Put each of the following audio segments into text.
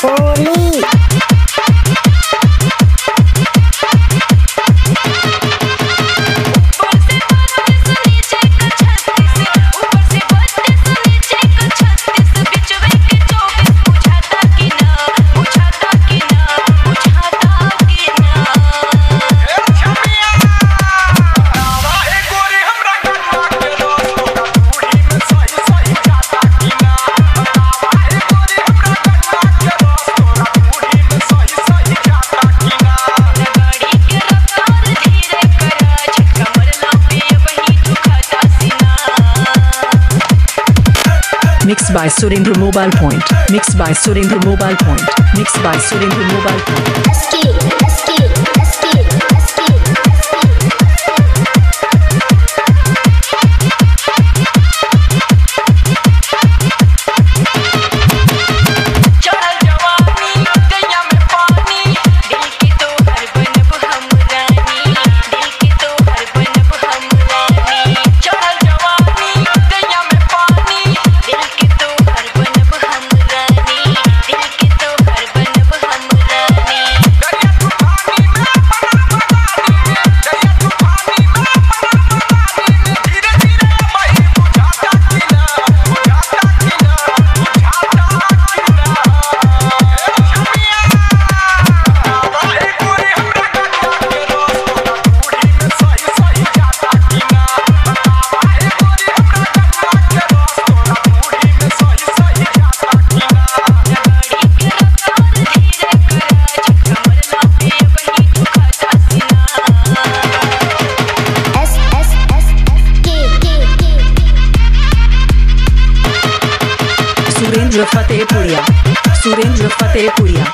Holy. Mixed by Surendra Mobile Point. Mixed by Surendra Mobile Point. Mixed by Surendra Mobile Point. Fatehpuria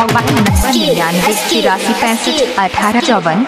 mobile number निन्यानवे तिरासी पैंसठ अठारह चौवन।